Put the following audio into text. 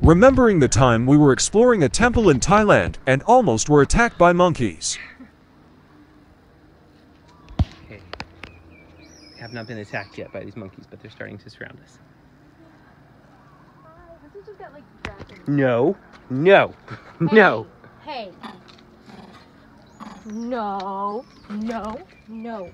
Remembering the time we were exploring a temple in Thailand and almost were attacked by monkeys. Okay. Have not been attacked yet by these monkeys, but they're starting to surround us. Got like No. No. No. Hey. No. No. No.